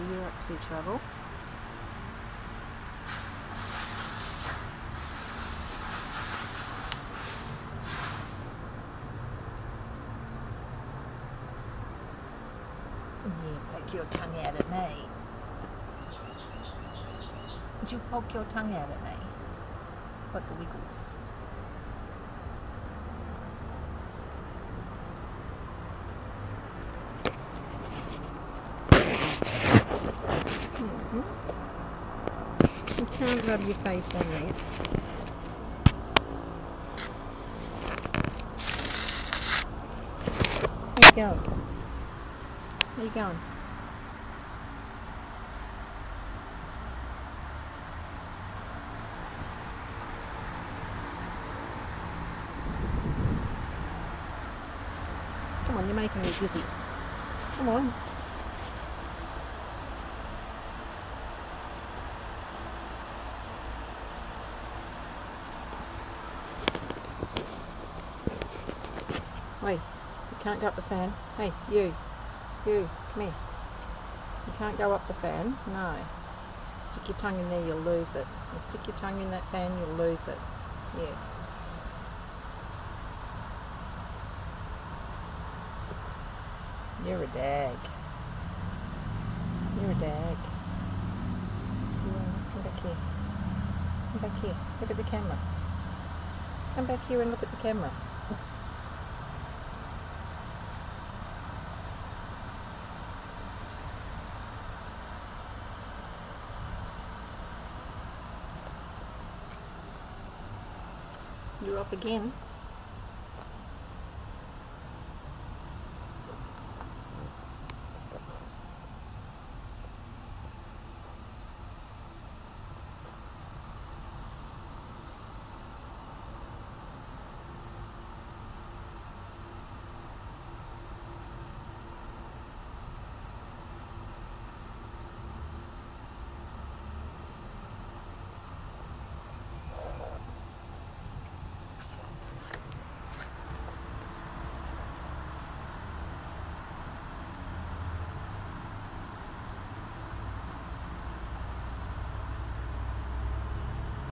are you up to, Trouble? You poke your tongue out at me. Did you poke your tongue out at me? What the wiggles? You can't rub your face on it. Where you going? Where you going? Come on, you're making me dizzy. Come on. Wait, you can't go up the fan. Hey, you. You, come here. You can't go up the fan. No. Stick your tongue in there, you'll lose it. You stick your tongue in that fan, you'll lose it. Yes. You're a dag. You're a dag. So, uh, come back here. Come back here. Look at the camera. Come back here and look at the camera. you're off again.